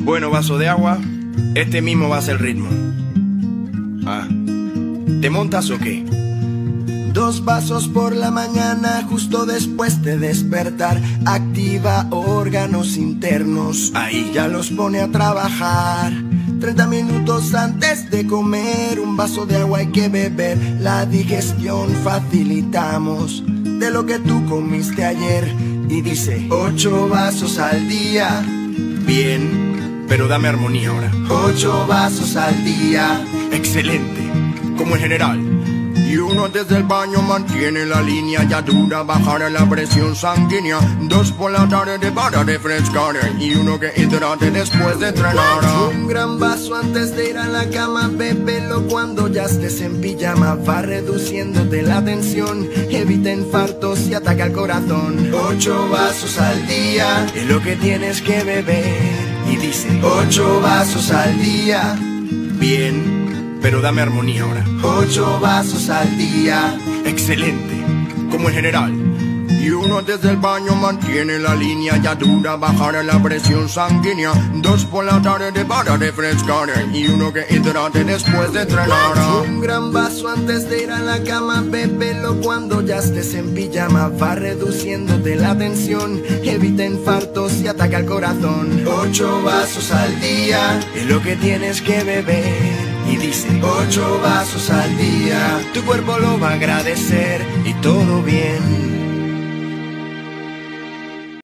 Bueno, vaso de agua, este mismo va a ser el ritmo. Ah, ¿te montas o qué? Dos vasos por la mañana justo después de despertar. Activa órganos internos, ahí. Ya los pone a trabajar. 30 minutos antes de comer un vaso de agua hay que beber. La digestión facilitamos de lo que tú comiste ayer. Y dice, ocho vasos al día. Bien, pero dame armonía ahora Ocho vasos al día Excelente, como en general y uno desde el baño mantiene la línea ya dura, bajar la presión sanguínea. Dos por la tarde para refrescar y uno que hidrate después de entrenar. Un gran vaso antes de ir a la cama, bébelo cuando ya estés en pijama. Va reduciéndote la tensión, evita infartos y ataca el corazón. Ocho vasos al día es lo que tienes que beber. Dice, ocho vasos al día. Bien pero dame armonía ahora. Ocho vasos al día. Excelente, como en general. Y uno desde el baño mantiene la línea ya dura, bajar la presión sanguínea. Dos por la tarde para refrescar y uno que hidrate después de entrenar. Un gran vaso antes de ir a la cama, bébelo cuando ya estés en pijama. Va reduciéndote la tensión, evita infartos y ataca el corazón. Ocho vasos al día es lo que tienes que beber y dice ocho vasos al día, tu cuerpo lo va a agradecer y todo bien.